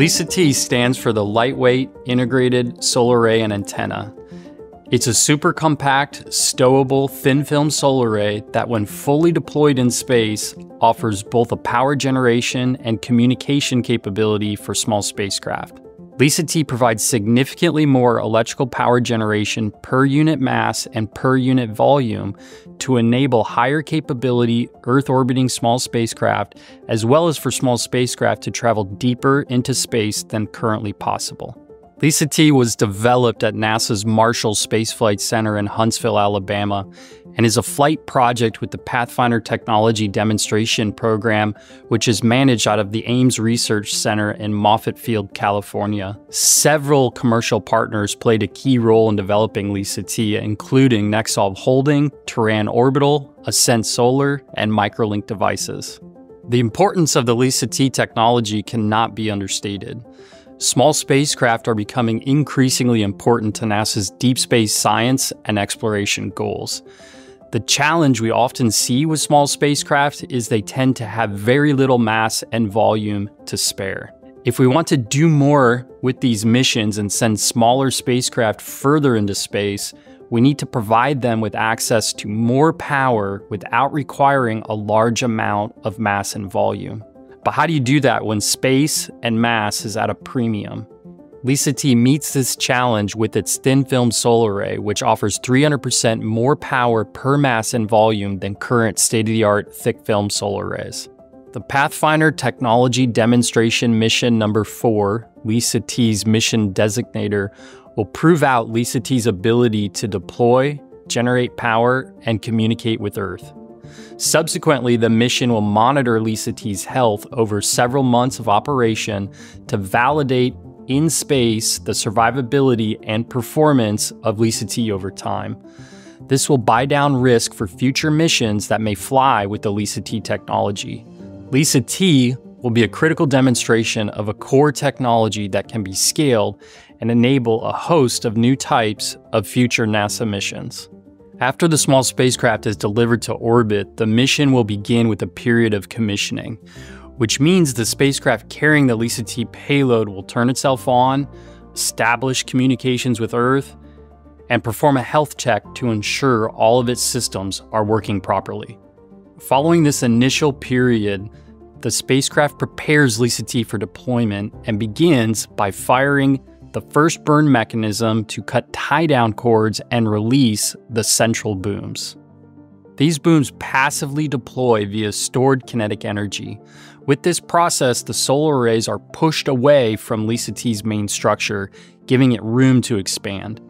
LISA T stands for the Lightweight Integrated Solar Array and Antenna. It's a super compact, stowable, thin film solar array that, when fully deployed in space, offers both a power generation and communication capability for small spacecraft. LISA T provides significantly more electrical power generation per unit mass and per unit volume to enable higher capability Earth orbiting small spacecraft, as well as for small spacecraft to travel deeper into space than currently possible. LISA T was developed at NASA's Marshall Space Flight Center in Huntsville, Alabama, and is a flight project with the Pathfinder Technology Demonstration Program, which is managed out of the Ames Research Center in Moffett Field, California. Several commercial partners played a key role in developing LISA T, including Nexolve Holding, Terran Orbital, Ascent Solar, and Microlink Devices. The importance of the LISA T technology cannot be understated. Small spacecraft are becoming increasingly important to NASA's deep space science and exploration goals. The challenge we often see with small spacecraft is they tend to have very little mass and volume to spare. If we want to do more with these missions and send smaller spacecraft further into space, we need to provide them with access to more power without requiring a large amount of mass and volume. But how do you do that when space and mass is at a premium? LISA T meets this challenge with its thin film solar array, which offers 300% more power per mass and volume than current state of the art thick film solar arrays. The Pathfinder Technology Demonstration Mission Number 4, LISA T's mission designator, will prove out LISA T's ability to deploy, generate power, and communicate with Earth. Subsequently, the mission will monitor LISA T's health over several months of operation to validate in space the survivability and performance of LISA T over time. This will buy down risk for future missions that may fly with the LISA T technology. LISA T will be a critical demonstration of a core technology that can be scaled and enable a host of new types of future NASA missions. After the small spacecraft is delivered to orbit, the mission will begin with a period of commissioning, which means the spacecraft carrying the LISA T payload will turn itself on, establish communications with Earth, and perform a health check to ensure all of its systems are working properly. Following this initial period, the spacecraft prepares LISA T for deployment and begins by firing the first burn mechanism to cut tie down cords and release the central booms. These booms passively deploy via stored kinetic energy. With this process, the solar arrays are pushed away from LISA T's main structure, giving it room to expand.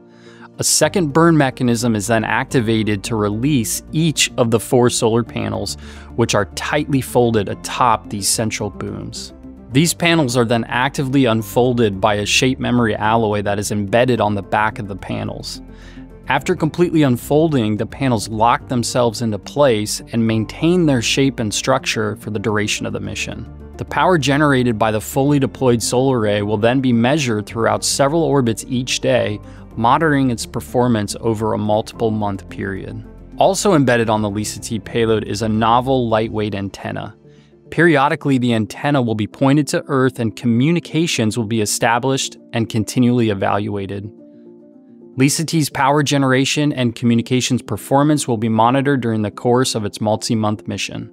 A second burn mechanism is then activated to release each of the four solar panels, which are tightly folded atop these central booms. These panels are then actively unfolded by a shape memory alloy that is embedded on the back of the panels. After completely unfolding, the panels lock themselves into place and maintain their shape and structure for the duration of the mission. The power generated by the fully deployed solar array will then be measured throughout several orbits each day, monitoring its performance over a multiple month period. Also embedded on the LISA T payload is a novel lightweight antenna. Periodically, the antenna will be pointed to Earth and communications will be established and continually evaluated. LISA T's power generation and communications performance will be monitored during the course of its multi month mission.